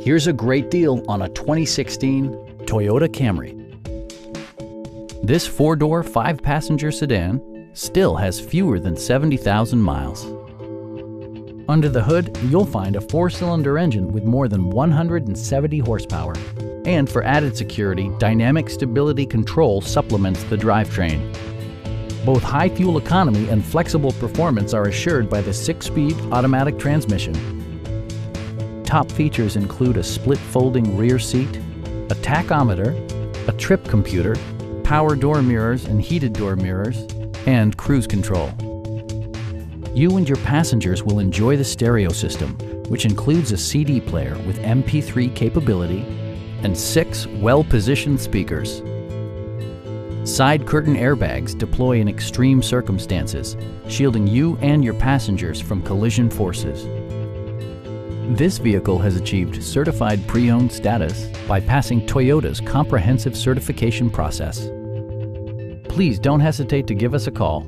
Here's a great deal on a 2016 Toyota Camry. This four-door, five-passenger sedan still has fewer than 70,000 miles. Under the hood, you'll find a four-cylinder engine with more than 170 horsepower. And for added security, Dynamic Stability Control supplements the drivetrain. Both high fuel economy and flexible performance are assured by the six-speed automatic transmission. Top features include a split folding rear seat, a tachometer, a trip computer, power door mirrors and heated door mirrors, and cruise control. You and your passengers will enjoy the stereo system, which includes a CD player with MP3 capability and six well-positioned speakers. Side curtain airbags deploy in extreme circumstances, shielding you and your passengers from collision forces. This vehicle has achieved certified pre-owned status by passing Toyota's comprehensive certification process. Please don't hesitate to give us a call